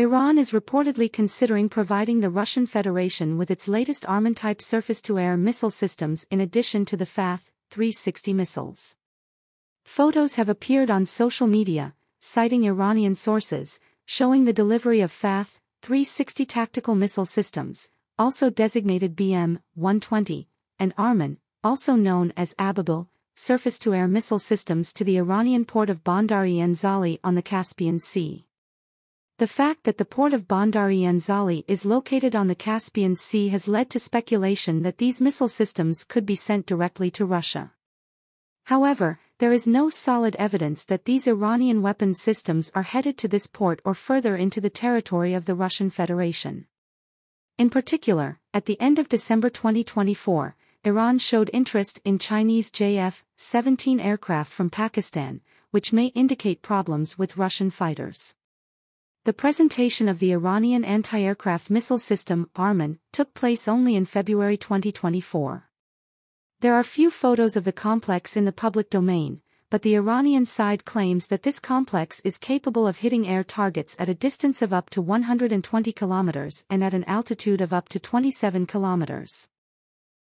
Iran is reportedly considering providing the Russian Federation with its latest Arman-type surface-to-air missile systems in addition to the FATH 360 missiles. Photos have appeared on social media, citing Iranian sources, showing the delivery of FATH 360 tactical missile systems, also designated BM-120, and Arman, also known as Ababil, surface-to-air missile systems to the Iranian port of Bandar-e Anzali on the Caspian Sea. The fact that the port of Bandar-e Anzali is located on the Caspian Sea has led to speculation that these missile systems could be sent directly to Russia. However, there is no solid evidence that these Iranian weapons systems are headed to this port or further into the territory of the Russian Federation. In particular, at the end of December 2024, Iran showed interest in Chinese JF-17 aircraft from Pakistan, which may indicate problems with Russian fighters. The presentation of the Iranian anti-aircraft missile system Arman took place only in February 2024. There are few photos of the complex in the public domain, but the Iranian side claims that this complex is capable of hitting air targets at a distance of up to 120 kilometers and at an altitude of up to 27 kilometers.